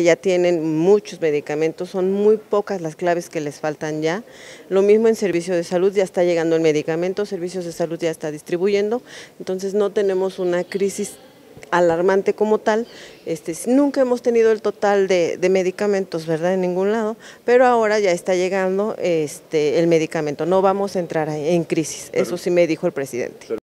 Ya tienen muchos medicamentos, son muy pocas las claves que les faltan ya. Lo mismo en servicio de salud, ya está llegando el medicamento, servicios de salud ya está distribuyendo, entonces no tenemos una crisis alarmante como tal. Este, nunca hemos tenido el total de, de, medicamentos, ¿verdad? En ningún lado, pero ahora ya está llegando este, el medicamento. No vamos a entrar en crisis, eso sí me dijo el presidente.